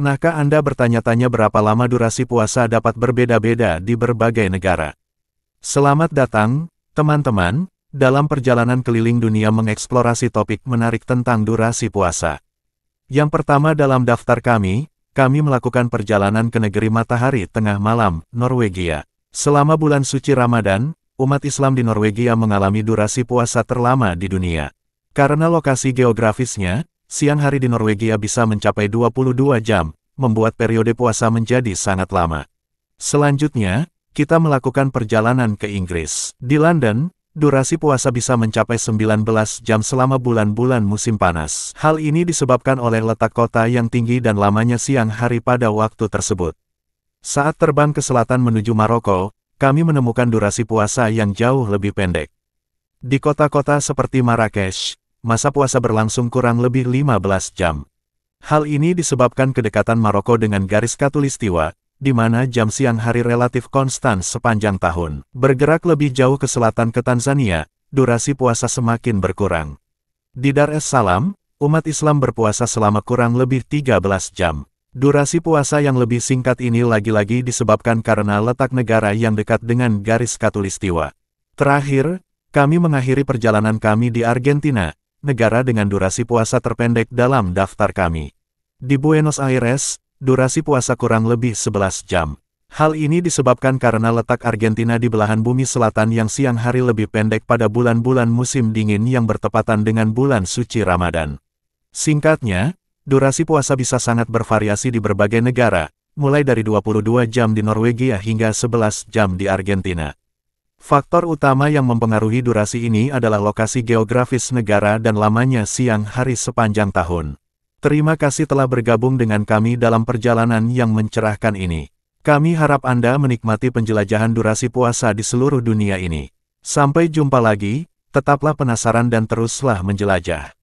Pernahkah Anda bertanya-tanya berapa lama durasi puasa dapat berbeda-beda di berbagai negara? Selamat datang, teman-teman, dalam perjalanan keliling dunia mengeksplorasi topik menarik tentang durasi puasa. Yang pertama dalam daftar kami, kami melakukan perjalanan ke negeri matahari tengah malam, Norwegia. Selama bulan suci Ramadan, umat Islam di Norwegia mengalami durasi puasa terlama di dunia. Karena lokasi geografisnya, siang hari di Norwegia bisa mencapai 22 jam, membuat periode puasa menjadi sangat lama. Selanjutnya, kita melakukan perjalanan ke Inggris. Di London, durasi puasa bisa mencapai 19 jam selama bulan-bulan musim panas. Hal ini disebabkan oleh letak kota yang tinggi dan lamanya siang hari pada waktu tersebut. Saat terbang ke selatan menuju Maroko, kami menemukan durasi puasa yang jauh lebih pendek. Di kota-kota seperti Marrakesh, masa puasa berlangsung kurang lebih 15 jam. Hal ini disebabkan kedekatan Maroko dengan garis katulistiwa, di mana jam siang hari relatif konstan sepanjang tahun. Bergerak lebih jauh ke selatan ke Tanzania, durasi puasa semakin berkurang. Di Dar es Salaam, umat Islam berpuasa selama kurang lebih 13 jam. Durasi puasa yang lebih singkat ini lagi-lagi disebabkan karena letak negara yang dekat dengan garis katulistiwa. Terakhir, kami mengakhiri perjalanan kami di Argentina, negara dengan durasi puasa terpendek dalam daftar kami. Di Buenos Aires, durasi puasa kurang lebih 11 jam. Hal ini disebabkan karena letak Argentina di belahan bumi selatan yang siang hari lebih pendek pada bulan-bulan musim dingin yang bertepatan dengan bulan suci Ramadan. Singkatnya, durasi puasa bisa sangat bervariasi di berbagai negara, mulai dari 22 jam di Norwegia hingga 11 jam di Argentina. Faktor utama yang mempengaruhi durasi ini adalah lokasi geografis negara dan lamanya siang hari sepanjang tahun. Terima kasih telah bergabung dengan kami dalam perjalanan yang mencerahkan ini. Kami harap Anda menikmati penjelajahan durasi puasa di seluruh dunia ini. Sampai jumpa lagi, tetaplah penasaran dan teruslah menjelajah.